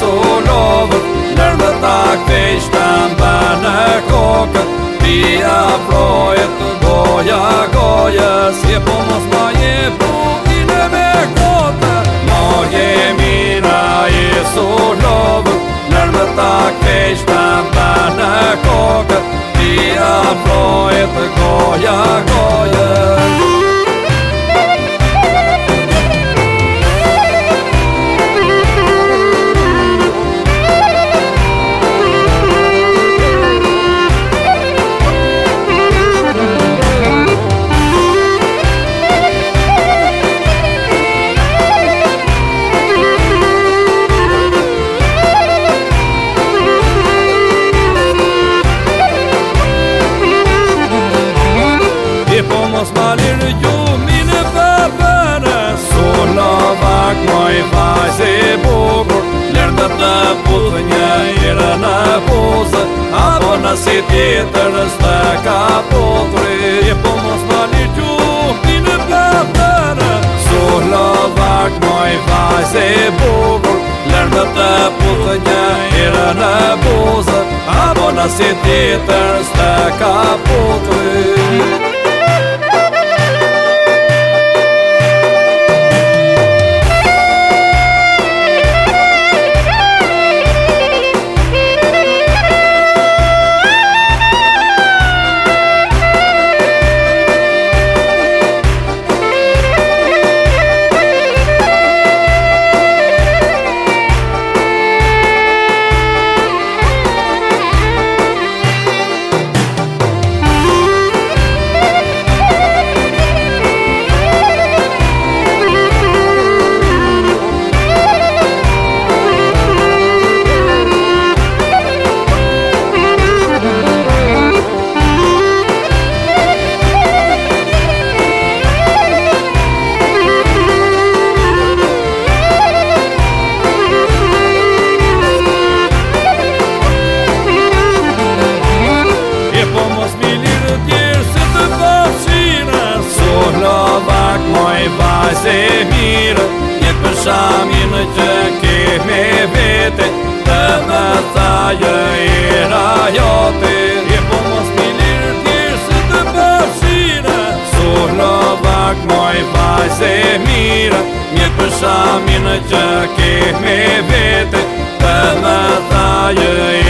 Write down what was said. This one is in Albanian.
solovër Nërmë ta kvejsh në mba në kokë Pia projë të boja goja Sje po mos ma je po i në me kote Ma je mira e solovër Nërmë ta kvejsh të mba në kokë Pia projë të goja goja malir ju mine pëpëne Su në bak moj vajzi bukur Lirë të të putë një irë në buzë Apo në si tjetër s'te ka putri Je po mos malir ju mine pëpëne Su në bak moj vajzi bukur Lirë të të putë një irë në buzë Apo në si tjetër s'te ka putri në që kemi vete Të më thajë i rajote Je po mos mi lirë tjerë se të përshirë Sur në vak moj baj se mire Një përshami në që kemi vete Të më thajë i rajote